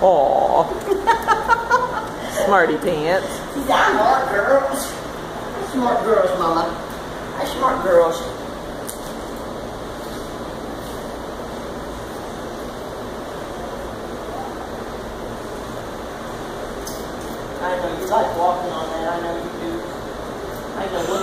Aw. Smarty pants. Smart girls. Smart girls, Mama. I smart girls. I know you like walking on that. I know you do. I know.